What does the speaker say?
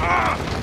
Ah!